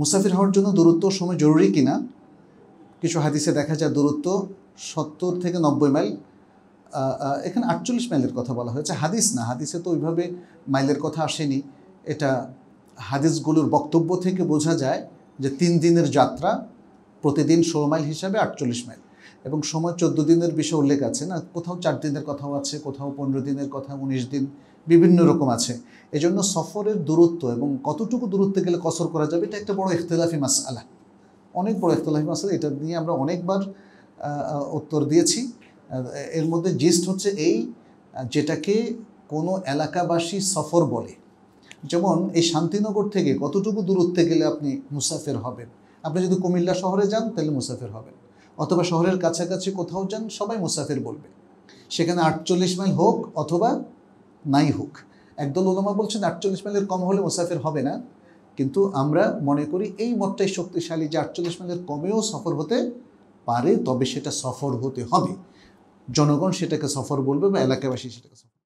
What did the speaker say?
মুসাফির হওয়ার জন্য দূরত্ব সময় জরুরি কিনা? কিছু হাদিসে দেখা যায় দূরত্ব সত্তর থেকে নব্বই মাইল। এখানে আটচল্লিশ মাইলের কথা বলা হয়েছে। হাদিস না, হাদিসে তো ওইভাবে মাইলের কথা আসেনি। এটা হাদিসগুলোর বক্তব্য থেকে বোঝা যায় যে তিন দিনের যাত্রা প্রতিদিন ষোলো মাইল হিসাবে আটচল্লিশ মাইল। এবং সময় চোদ্দ দিনের বিষয়ে উল্লেখ আছে না? কোথাও চার দিনের কথাও আছে, কোথাও পনেরো দিনের কথা উনিশ দিন, বিভিন্ন রকম আছে। এজন্য সফরের দূরত্ব এবং কতটুকু দূরত্বে গেলে কসর করা যাবে, এটা একটা বড় ইখতলাফি মাসআলা। অনেক বড় ইখতলাফি মাসআলা, এটা নিয়ে আমরা অনেকবার উত্তর দিয়েছি। এর মধ্যে জিস্ট হচ্ছে এই, যেটাকে কোনো এলাকাবাসী সফর বলে। যেমন এই শান্তিনগর থেকে কতটুকু দূরত্বে গেলে আপনি মুসাফের হবেন? আপনি যদি কুমিল্লা শহরে যান, তাহলে মুসাফের হবেন। অথবা শহরের কাছাকাছি কোথাও যান, সবাই মুসাফির বলবে। সেখানে আটচল্লিশ মাইল হোক অথবা নাই হোক। একদল ওলামা বলছেন, আটচল্লিশ মাইলের কম হলে মুসাফির হবে না। কিন্তু আমরা মনে করি এই মতটাই শক্তিশালী যে আটচল্লিশ মাইলের কমেও সফর হতে পারে, তবে সেটা সফর হতে হবে। জনগণ সেটাকে সফর বলবে বা এলাকাবাসী সেটাকে সফর